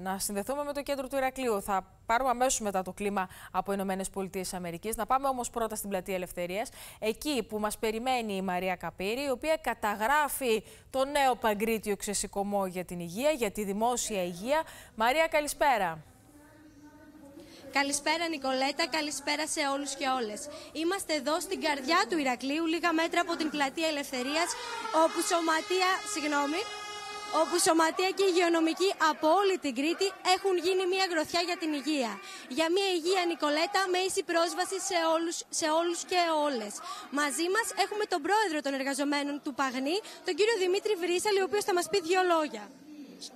Να συνδεθούμε με το κέντρο του Ηρακλείου. Θα πάρουμε αμέσως μετά το κλίμα από Ηνωμένες Πολιτείες Αμερικής. Να πάμε όμως πρώτα στην πλατεία Ελευθερίας, εκεί που μας περιμένει η Μαρία Καπύρη, η οποία καταγράφει το νέο παγκρίτιο ξεσηκωμό για την υγεία, για τη δημόσια υγεία. Μαρία, καλησπέρα. Καλησπέρα Νικολέτα, καλησπέρα σε όλους και όλες. Είμαστε εδώ στην καρδιά του Ηρακλείου, λίγα μέτρα από την πλατεία Ελευθερίας, όπου σωματεία, συγγνώμη, όπου σωματεία και υγειονομικοί από όλη την Κρήτη έχουν γίνει μια γροθιά για την υγεία. Για μια υγεία, Νικολέτα, με ίση πρόσβαση σε όλους, σε όλους και όλες. Μαζί μας έχουμε τον πρόεδρο των εργαζομένων του Παγνή, τον κύριο Δημήτρη Βρύσαλη, ο οποίος θα μας πει δύο λόγια.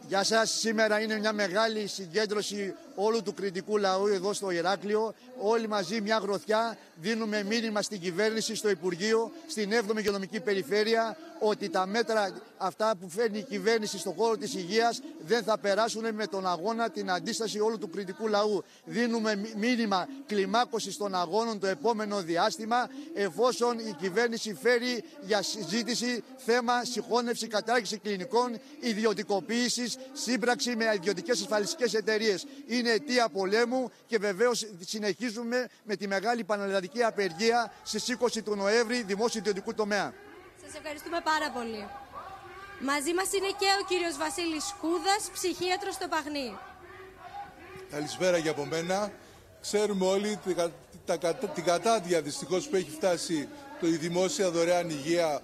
Γεια σας, σήμερα είναι μια μεγάλη συγκέντρωση όλου του κριτικού λαού εδώ στο Ηράκλειο. Όλοι μαζί μια γροθιά δίνουμε μήνυμα στην κυβέρνηση, στο Υπουργείο, στην 7η Υγειονομική Περιφέρεια ότι τα μέτρα αυτά που φέρνει η κυβέρνηση στον χώρο της υγείας δεν θα περάσουν με τον αγώνα, την αντίσταση όλου του κριτικού λαού. Δίνουμε μήνυμα κλιμάκωσης των αγώνων το επόμενο διάστημα εφόσον η κυβέρνηση φέρει για συζήτηση θέμα συγχώνευση, κατάργηση κλινικών, ιδιωτικοποίηση, σύμπραξη με ιδιωτικές ασφαλιστικές εταιρείες είναι αιτία πολέμου και βεβαίως συνεχίζουμε με τη μεγάλη πανελλαδική απεργία στις 20 του Νοέμβρη δημόσιο ιδιωτικού τομέα. Σας ευχαριστούμε πάρα πολύ. Μαζί μας είναι και ο κύριος Βασίλης Κούδας, ψυχίατρος στο Παχνί. Καλησπέρα και από μένα. Ξέρουμε όλοι την κατάδια δυστυχώς που έχει φτάσει το, η δημόσια δωρεάν υγεία,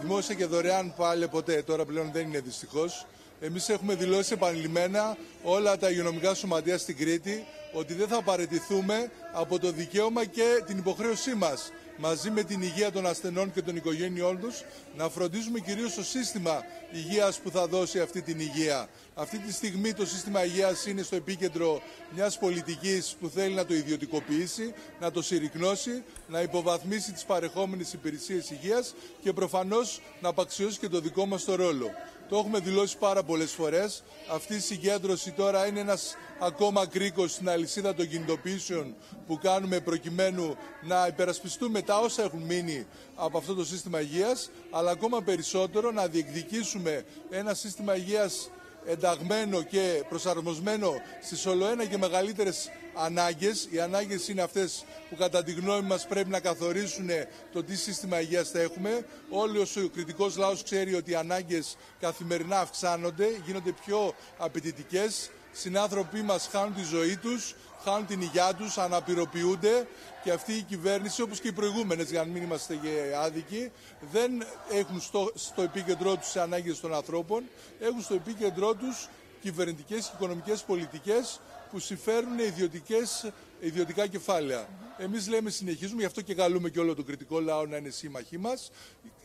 δημόσια και δωρεάν πάλι ποτέ, τώρα πλέον δεν είναι δυστυχώς. Εμείς έχουμε δηλώσει επανειλημμένα όλα τα υγειονομικά σωματεία στην Κρήτη ότι δεν θα παραιτηθούμε από το δικαίωμα και την υποχρέωσή μας μαζί με την υγεία των ασθενών και των οικογένειών τους να φροντίζουμε κυρίως το σύστημα υγείας που θα δώσει αυτή την υγεία. Αυτή τη στιγμή το σύστημα υγείας είναι στο επίκεντρο μιας πολιτικής που θέλει να το ιδιωτικοποιήσει, να το συρρυκνώσει, να υποβαθμίσει τις παρεχόμενες υπηρεσίες υγείας και προφανώς να απαξιώσει και το δικό μας το ρόλο. Το έχουμε δηλώσει πάρα πολλές φορές. Αυτή η συγκέντρωση τώρα είναι ένας ακόμα κρίκος στην αλυσίδα των κινητοποιήσεων που κάνουμε προκειμένου να υπερασπιστούμε τα όσα έχουν μείνει από αυτό το σύστημα υγείας, αλλά ακόμα περισσότερο να διεκδικήσουμε ένα σύστημα υγείας ενταγμένο και προσαρμοσμένο στις ολοένα και μεγαλύτερες ανάγκες. Οι ανάγκες είναι αυτές που κατά τη γνώμη μας πρέπει να καθορίσουν το τι σύστημα υγείας θα έχουμε. Όλοι ο κριτικός λαός ξέρει ότι οι ανάγκες καθημερινά αυξάνονται, γίνονται πιο απαιτητικές συνάνθρωποι μας χάνουν τη ζωή τους, χάνουν την υγειά τους, αναπηροποιούνται και αυτή η κυβέρνηση, όπως και οι προηγούμενες, για να μην είμαστε άδικοι, δεν έχουν στο, στο επίκεντρό τους τι ανάγκες των ανθρώπων, έχουν στο επίκεντρό τους κυβερνητικές και οικονομικές πολιτικές που συμφέρουν ιδιωτικές, ιδιωτικά κεφάλαια. Εμείς λέμε συνεχίζουμε, γι' αυτό και καλούμε και όλο τον κριτικό λαό να είναι σύμμαχοί μας.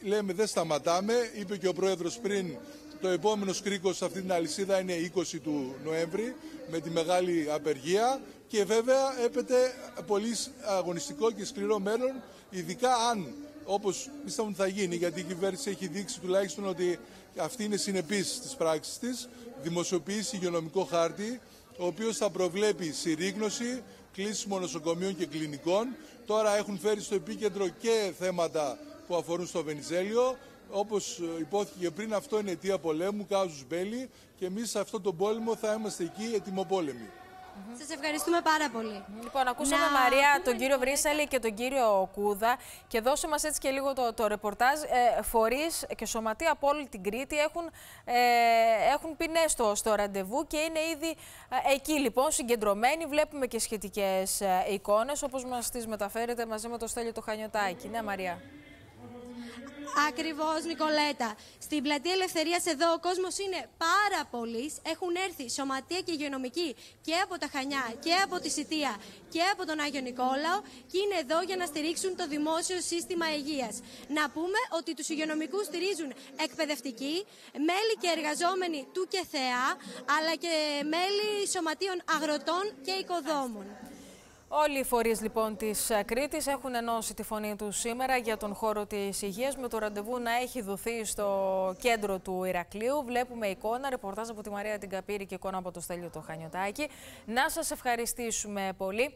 Λέμε δεν σταματάμε. Είπε και ο πρόεδρος πριν το επόμενο κρίκο σε αυτή την αλυσίδα είναι 20 του Νοέμβρη με τη μεγάλη απεργία και βέβαια έπεται πολύ αγωνιστικό και σκληρό μέλλον, ειδικά αν όπως πιστεύω ότι θα γίνει, γιατί η κυβέρνηση έχει δείξει τουλάχιστον ότι αυτή είναι συνεπής στις πράξεις της, δημοσιοποιήσει υγειονομικό χάρτη, ο οποίος θα προβλέπει συρρήγνωση, κλείσιμο νοσοκομείων και κλινικών. Τώρα έχουν φέρει στο επίκεντρο και θέματα που αφορούν στο Βενιζέλιο. Όπως υπόθηκε πριν, αυτό είναι αιτία πολέμου, κάζους μπέλη και εμείς σε αυτόν τον πόλεμο θα είμαστε εκεί ετοιμοπόλεμοι. Mm Σας ευχαριστούμε πάρα πολύ. Λοιπόν, ακούσαμε να... Μαρία, τον κύριο Βρύσαλη και τον κύριο Κούδα και δώσε μας έτσι και λίγο το, το ρεπορτάζ. Ε, Φορείς και σωματεία από όλη την Κρήτη έχουν, ε, έχουν πει ναι στο, στο ραντεβού και είναι ήδη ε, εκεί λοιπόν συγκεντρωμένοι. Βλέπουμε και σχετικές ε, εικόνες όπως μας τις μεταφέρετε μαζί με το Στέλιο το Χανιωτάκη. Ναι, Μαρία. Ακριβώς, Νικολέτα. Στην πλατεία Ελευθερίας εδώ ο κόσμος είναι πάρα πολύ. Έχουν έρθει σωματεία και υγειονομικοί και από τα Χανιά και από τη Σιτία και από τον Άγιο Νικόλαο και είναι εδώ για να στηρίξουν το δημόσιο σύστημα υγείας. Να πούμε ότι τους υγειονομικούς στηρίζουν εκπαιδευτικοί, μέλη και εργαζόμενοι του ΚΕΘΕΑ, αλλά και μέλη σωματείων αγροτών και οικοδόμων. Όλοι οι φορείς λοιπόν της ε, Κρήτης έχουν ενώσει τη φωνή τους σήμερα για τον χώρο της υγείας, με το ραντεβού να έχει δοθεί στο κέντρο του Ηρακλείου. Βλέπουμε εικόνα, ρεπορτάζ από τη Μαρία την Καπύρη και εικόνα από το Στέλιο το Χανιωτάκη. Να σας ευχαριστήσουμε πολύ.